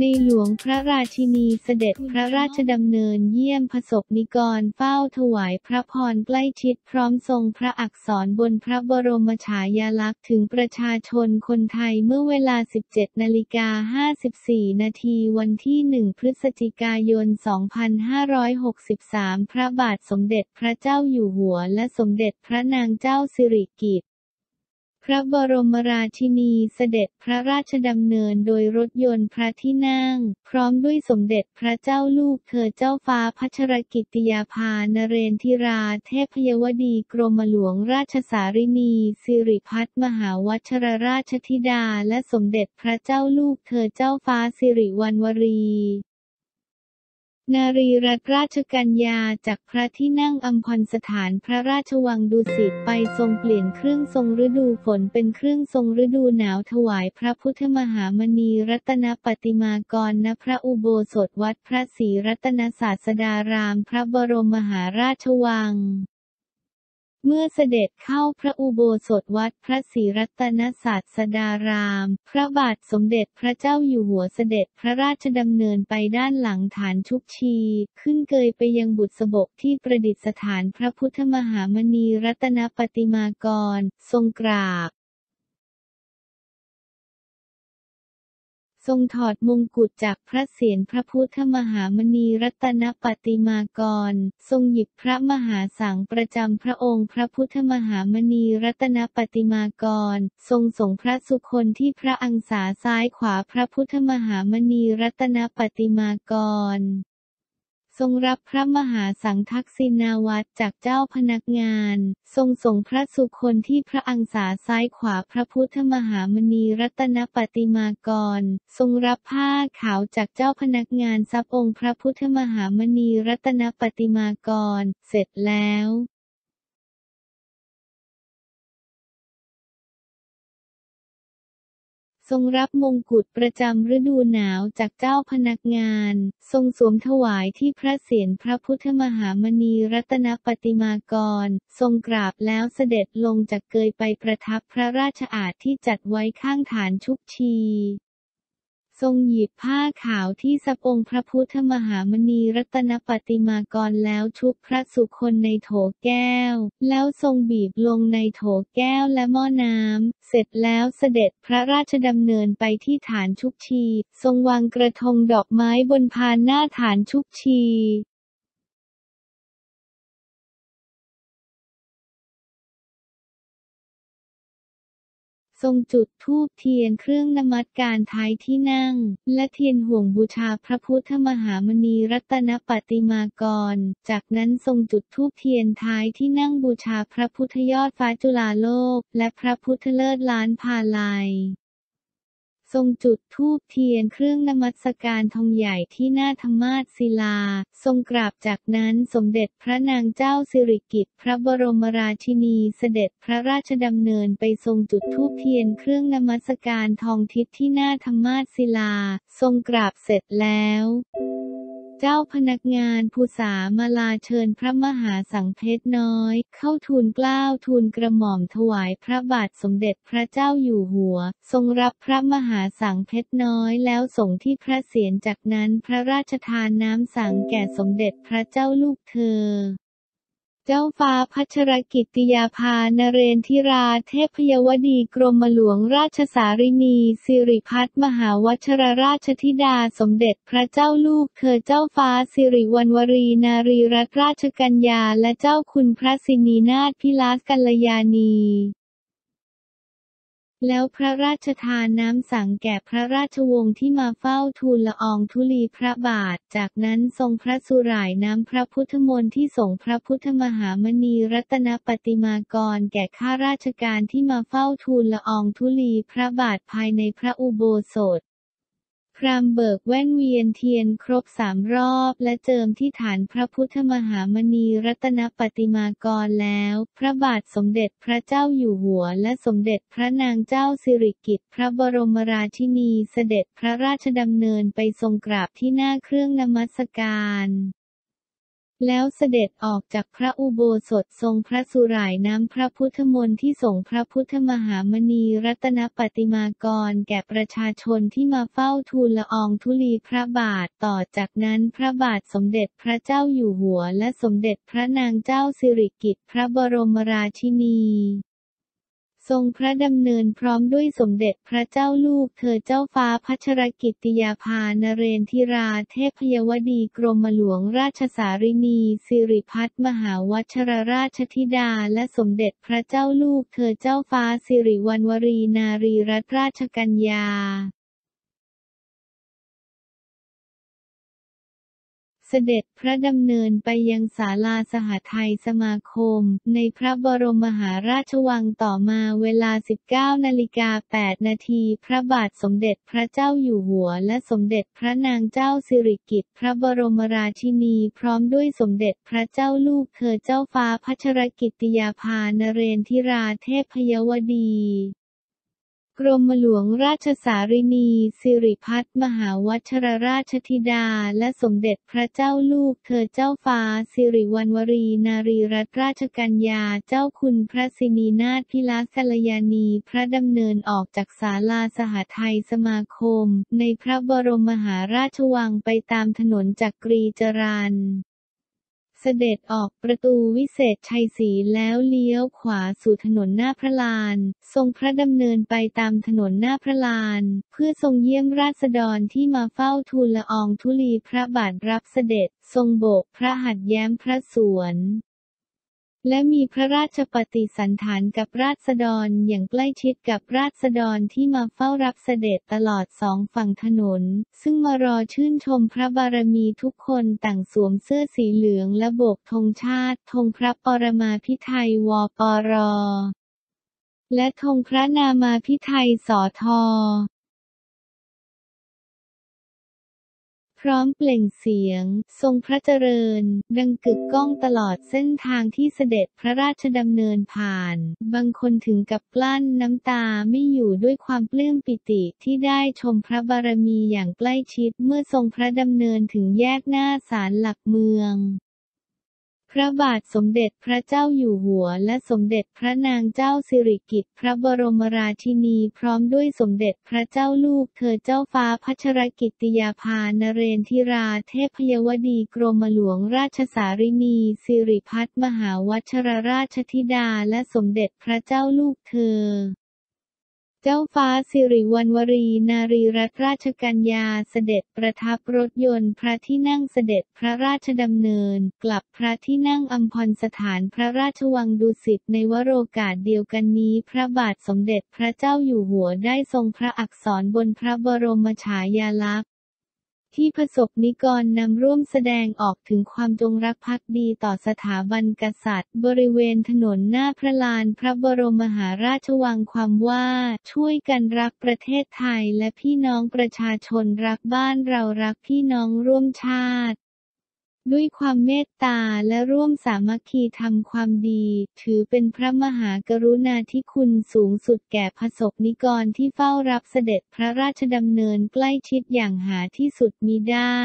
ในหลวงพระราชินีเสด็จพระราชดำเนินเยี่ยมพระสบนิกรเฝ้าถวายพระพรใกล้ชิดพร้อมทรงพระอักษรบนพระบรมฉายาลักษณ์ถึงประชาชนคนไทยเมื่อเวลา 17 นาฬิกา 54 นาทีวันที่ 1 พฤศจิกายน 2563 พระบาทสมเด็จพระเจ้าอยู่หัวและสมเด็จพระนางเจ้าสิริกิติ์ พระบรมราชินีเสด็จพระราชดำเนินโดยรถยนต์พระที่นั่ง พร้อมด้วยสมเด็จพระเจ้าลูกเธอเจ้าฟ้าพัชรกิติยาภานเรนทิรา เทพยวดีกรมหลวงราชสารินี สิริพัฒมหาวัชรราชธิดา และสมเด็จพระเจ้าลูกเธอเจ้าฟ้าสิริวัณวรี นารีรัตนราชกัญญาจากพระที่นั่งอัมพรสถานพระราชวังดุสิตไปทรงเปลี่ยนเครื่องทรงฤดูฝนเป็นเครื่องทรงฤดูหนาวถวายพระพุทธมหามณีรัตนปฏิมากรณพระอุโบสถวัดพระศรีรัตนศาสดาราม พระบรมมหาราชวัง เมื่อเสด็จเข้าพระอุโบสถวัดพระศรีรัตนศาสดาราม พระบาทสมเด็จพระเจ้าอยู่หัวเสด็จพระราชดำเนินไปด้านหลังฐานชุกชี ขึ้นเกยไปยังบุษบกที่ประดิษฐานพระพุทธมหามณีรัตนปฏิมากร ทรงกราบ ทรงถอดมงกุฎจากพระเศียรพระพุทธมหามณีรัตนปฏิมากร ทรงหยิบพระมหาสังประจำพระองค์พระพุทธมหามณีรัตนปฏิมากร ทรงส่งพระสุคนที่พระอังสาซ้ายขวาพระพุทธมหามณีรัตนปฏิมากร ทรงรับพระมหาสังทักษิณาวัตรจากเจ้าพนักงาน ทรงส่งพระสุคนที่พระอังสาซ้ายขวาพระพุทธมหามณีรัตนปฏิมากร ทรงรับผ้าขาวจากเจ้าพนักงานทรัพย์องค์พระพุทธมหามณีรัตนปฏิมากร เสร็จแล้ว ทรงรับมงกุฎประจำฤดูหนาวจากเจ้าพนักงาน ทรงสวมถวายที่พระเศียรพระพุทธมหามณีรัตนปฏิมากร ทรงกราบแล้วเสด็จลงจากเกยไปประทับพระราชอาณที่จัดไว้ข้างฐานชุกชี ทรงหยิบผ้าขาวที่สะปงพระพุทธมหามณีรัตนปฏิมากรแล้วชุบพระสุคนในโถแก้ว แล้วทรงบีบลงในโถแก้วและหม้อน้ำ เสร็จแล้วเสด็จพระราชดำเนินไปที่ฐานชุกชี ทรงวางกระทงดอกไม้บนพานหน้าฐานชุกชี ทรงจุดธูปเทียนเครื่องนมัสการท้ายที่นั่ง และเทียนห่วงบูชาพระพุทธมหามณีรัตนปฏิมากร จากนั้นทรงจุดธูปเทียนท้ายที่นั่งบูชาพระพุทธยอดฟ้าจุฬาโลก และพระพุทธเลิศล้านพาลัย ทรงจุดธูปเทียนเครื่องนมัสการทองใหญ่ที่หน้าธรรมาศิลา ทรงกราบจากนั้นสมเด็จพระนางเจ้าสิริกิติ์พระบรมราชินีเสด็จพระราชดำเนินไปทรงจุดธูปเทียนเครื่องนมัสการทองทิศที่หน้าธรรมาศิลา ทรงกราบเสร็จแล้ว เจ้าพนักงานภูษามาลาเชิญพระมหาสังเพชรน้อย เข้าทูลเกล้าทูลกระหม่อมถวายพระบาทสมเด็จพระเจ้าอยู่หัว ทรงรับพระมหาสังเพชรน้อยแล้วส่งที่พระเศียรจากนั้นพระราชทานน้ำสังแก่สมเด็จพระเจ้าลูกเธอ จ้าฟ้าพัชรกิติยาภานเรนทิราเทพยวดีกรมหลวงราชสารินีสิริพัฒมหาวชรราชธิดาสมเด็จพระเจ้าลูกเธอเจ้าฟ้าสิริวัณวรีนารีรัตนราชกัญญาและเจ้าคุณพระสินีนาถพิลาสกัลยาณี แล้วพระราชทานน้ำสังแก่พระราชวงศ์ที่มาเฝ้าทูลละอองธุลีพระบาท จากนั้นทรงพระสุรายน้ำพระพุทธมนต์ที่ส่งพระพุทธมหามณีรัตนปฏิมากร แก่ข้าราชการที่มาเฝ้าทูลละอองธุลีพระบาทภายในพระอุโบสถ พรามเบิกแว่นเวียนเทียนครบสามรอบ และเจิมที่ฐานพระพุทธมหามณีรัตนปฏิมากรแล้ว พระบาทสมเด็จพระเจ้าอยู่หัว และสมเด็จพระนางเจ้าสิริกิติ์พระบรมราชินีเสด็จพระราชดำเนินไปทรงกราบที่หน้าเครื่องนมัสการ แล้วเสด็จออกจากพระอุโบสถทรงพระสุร่ายน้ำพระพุทธมนต์ที่ส่งพระพุทธมหามณีรัตนปฏิมากร แก่ประชาชนที่มาเฝ้าทูลละอองธุลีพระบาทต่อจากนั้นพระบาทสมเด็จพระเจ้าอยู่หัวและสมเด็จพระนางเจ้าสิริกิติ์พระบรมราชินี ทรงพระดำเนินพร้อมด้วยสมเด็จพระเจ้าลูกเธอเจ้าฟ้าพัชรกิติยาภานเรนทิราเทพยวดีกรมหลวงราชสารินีสิริพัฒมหาวัชรราชธิดา และสมเด็จพระเจ้าลูกเธอเจ้าฟ้าสิริวัณวรีนารีรัตนราชกัญญา เสด็จพระดำเนินไปยังศาลาสหไทยสมาคม ในพระบรมมหาราชวังต่อมาเวลา 19นาฬิกา8นาทีพระบาทสมเด็จพระเจ้าอยู่หัว และสมเด็จพระนางเจ้าสิริกิติ์พระบรมราชินีพร้อมด้วยสมเด็จพระเจ้าลูกเธอเจ้าฟ้าพัชรกิติยาภานเรนทิราเทพยวดี กรมหลวงราชสารินี สิริพัฒมหาวัชรราชธิดา และสมเด็จพระเจ้าลูกเธอเจ้าฟ้า สิริวัณวรี นารีรัตนราชกัญญา เจ้าคุณพระสินีนาถพิลากัลยาณีพระดำเนินออกจากศาลาสหไทยสมาคม ในพระบรมมหาราชวังไปตามถนนจักรีจรัญ เสด็จออกประตูวิเศษชัยศรีแล้วเลี้ยวขวาสู่ถนนหน้าพระลาน ทรงพระดำเนินไปตามถนนหน้าพระลาน เพื่อทรงเยี่ยมราษฎรที่มาเฝ้าทูลละอองธุลีพระบาทรับเสด็จ ทรงโบกพระหัตถ์แย้มพระสวน และมีพระราชปฏิสันถานกับราษฎรอย่างใกล้ชิดกับราษฎรที่มาเฝ้ารับเสด็จตลอดสองฝั่งถนน ซึ่งมารอชื่นชมพระบารมีทุกคนต่างสวมเสื้อสีเหลืองและโบกธงชาติธงพระปรมาภิไธยวปร และธงพระนามาภิไธยสอทอ พร้อมเปล่งเสียง ทรงพระเจริญ ดังกึกก้องตลอดเส้นทางที่เสด็จพระราชดำเนินผ่าน บางคนถึงกับกลั้นน้ำตาไม่อยู่ด้วยความปลื้มปิติที่ได้ชมพระบารมีอย่างใกล้ชิดเมื่อทรงพระดำเนินถึงแยกหน้าศาลหลักเมือง ระบาทสมเด็จพระเจ้าอยู่หัว และสมเด็จพระนางเจ้าสิริกิติ์พระบรมราชินีพร้อมด้วยสมเด็จพระเจ้าลูกเธอเจ้าฟ้าพัชรกิติยาภานเรนทิราเทพยวดีกรมหลวงราชสารินีสิริพัฒมหาวัชรราชธิดาและสมเด็จพระเจ้าลูกเธอ เจ้าฟ้าสิริวัณวรี นารีรัตนราชกัญญาเสด็จประทับรถยนต์พระที่นั่งเสด็จพระราชดำเนิน กลับพระที่นั่งอัมพรสถานพระราชวังดุสิตในวโรกาสเดียวกันนี้ พระบาทสมเด็จพระเจ้าอยู่หัวได้ทรงพระอักษรบนพระบรมฉายาลักษณ์ ที่ประสบนิกรนำร่วมแสดงออกถึงความจงรักภักดีต่อสถาบันกษัตริย์ บริเวณถนนหน้าพระลานพระบรมมหาราชวังความว่าช่วยกันรักประเทศไทยและพี่น้องประชาชนรักบ้านเรารักพี่น้องร่วมชาติ ด้วยความเมตตาและร่วมสามัคคีทำความดี ถือเป็นพระมหากรุณาธิคุณสูงสุดแก่ประสกนิกรที่เฝ้ารับเสด็จพระราชดำเนินใกล้ชิดอย่างหาที่สุดมิได้